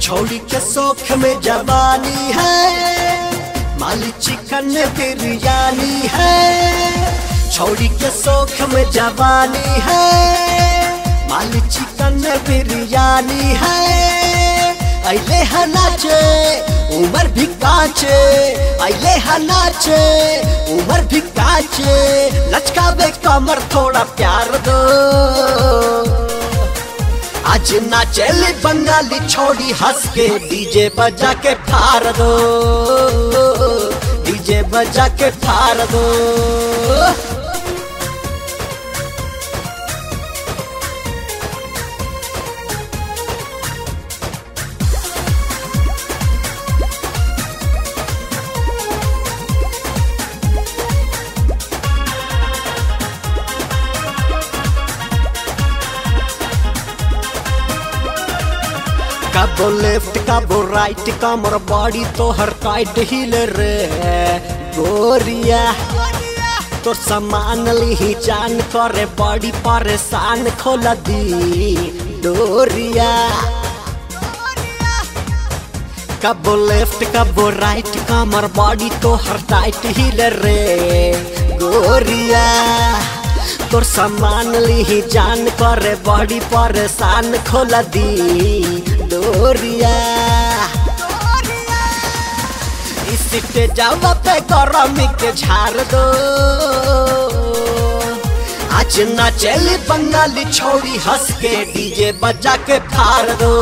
छोड़ी के शौक में जवानी है माली चिकन बिरयानी है। छोड़ी के शौक में जवानी है। माली चिकन बिरयानी है। अले हनाचे उमर भी काचे। अले हनाचे उमर भी काचे। लचकावे कमर थोड़ा प्यार दो। आज ना चले बंगाली छोड़ी हंस के डीजे बजा के फार दो। डीजे बजा के फार दो। कबो लेफ़्ट कबो राइट, कमर बॉडी तो हर टाइट हिल रे। गोरिया तो सामान ली जान करे बॉडी परेशान खोल दी। डोरिया कबो लेफ़्ट कबो राइट, कमर बॉडी तो हर टाइट हिल रे। गोरिया, तोर सामान ली जान करे बॉडी परेशान खोल दी। डोरिया इसके जावा पे गरमी के झाड़ दो। आज ना चले बंगाली छोड़ी हंस के डीजे बजा के फाड़ दो।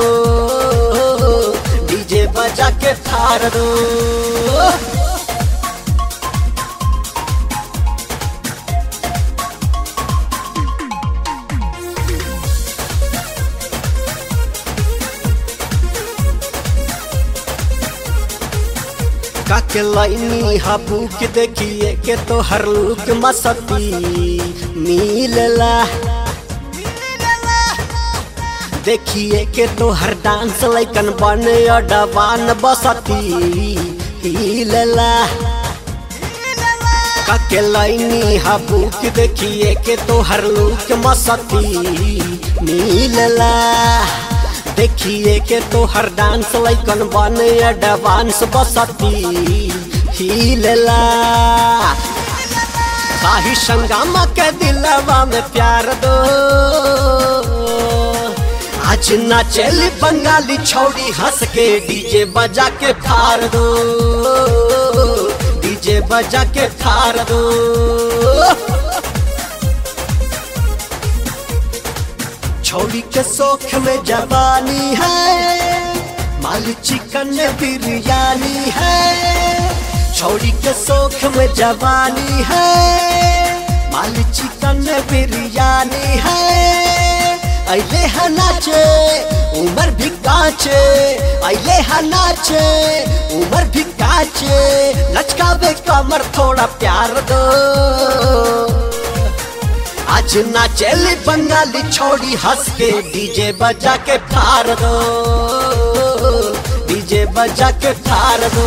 डीजे बजा के फाड़ दो। काके लाइनी हाबू के देखिए के तो हर लुक मसती। मिलला देखिए के तो हर डांस लाइकन बने अडवान बसती। हिलला काके लाइनी हाबू के देखिए के तो हर लुक मसती। मिलला देखिए के तो हर डांस लाइकन बने एडवांस बसती साही संगामा के दिलवा में प्यार दो। आज ना चली बंगाली छोड़ी हंस के डीजे बजा के फाड़ दो। डीजे बजा के फाड़ दो। छोड़ी के शौक में जवानी है। माल चिकन बिरयानी है। छोड़ी के शौक में जवानी है। माल चिकन बिरयानी है। अले हनाचे उमर भी काचे। अले हनाचे उमर भी काचे। लचकावे कमर थोड़ा प्यार दो। आज ना चले बंगाली छोड़ी हंस के डीजे बजा के फार दो, डीजे बजा के फार दो।